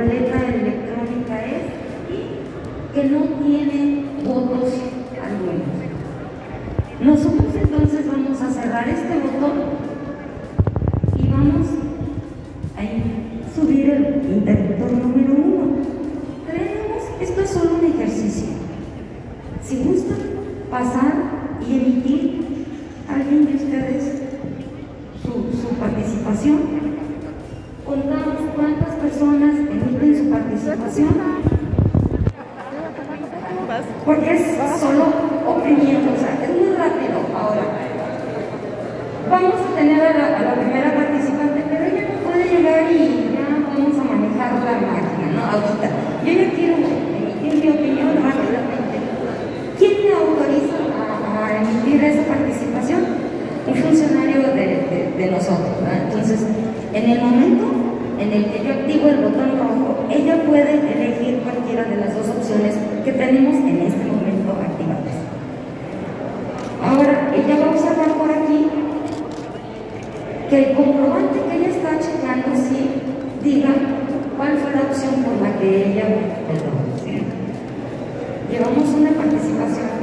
boleta electrónica es y que no tiene votos algunos. Nosotros entonces vamos a cerrar este botón y vamos a subir el interruptor número uno. Creemos, esto es solo un ejercicio. Si gustan pasar y emitir alguien de ustedes su, su participación, contamos cuántas personas emiten su participación porque es solo oprimiendo, es muy rápido ahora. Vamos a tener a la, primera participante, pero ella no puede llegar y ya vamos a manejar la máquina, ¿no? Ahorita. Yo ya quiero emitir mi opinión rápidamente. ¿Quién me autoriza a, emitir esa participación? Un funcionario de, nosotros, ¿no? Entonces, en el momento en el que yo activo el botón rojo, ella puede elegir cualquiera de las dos opciones que tenemos en este momento activadas. Ahora, ella va a observar por aquí que el comprobante que ella está checando sí diga cuál fue la opción por la que ella votó. Llevamos una participación